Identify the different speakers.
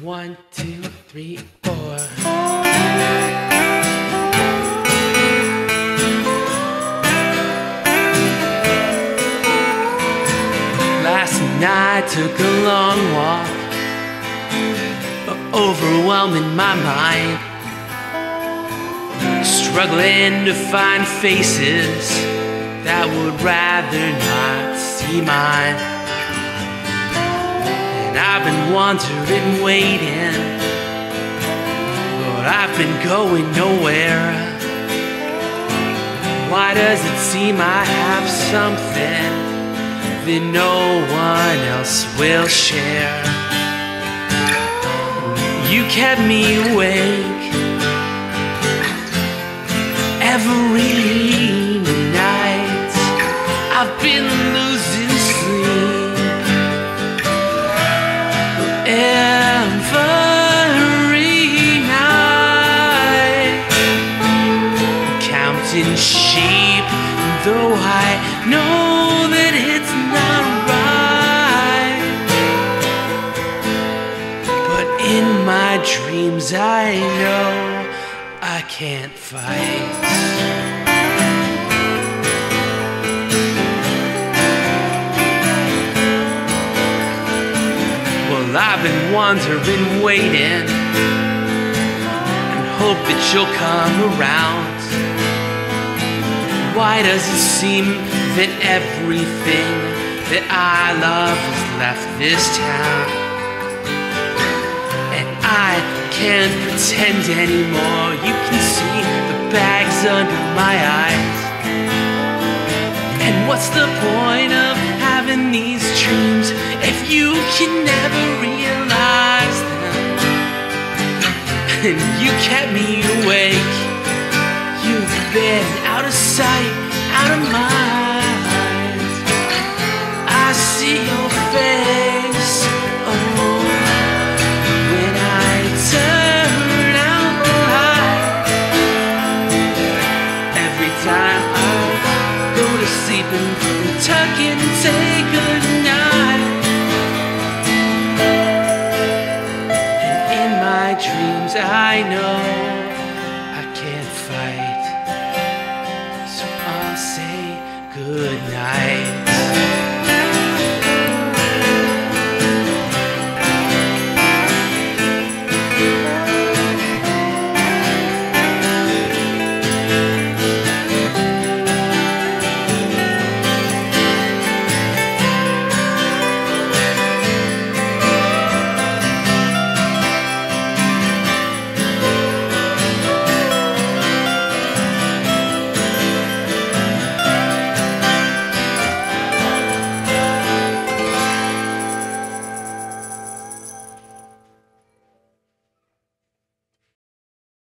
Speaker 1: One, two, three, four. Last night took a long walk, overwhelming my mind. Struggling to find faces that would rather not see mine. I've been wandering, waiting, but I've been going nowhere. Why does it seem I have something that no one else will share? You kept me awake I know that it's not right, but in my dreams I know I can't fight. Well, I've been wandering, waiting, and hope that you'll come around. Why does it seem that everything that I love has left this town? And I can't pretend anymore. You can see the bags under my eyes. And what's the point of having these dreams if you can never realize them? And you kept me awake. You've been out of sight, go to sleep and tuck in and say goodnight. And in my dreams, I know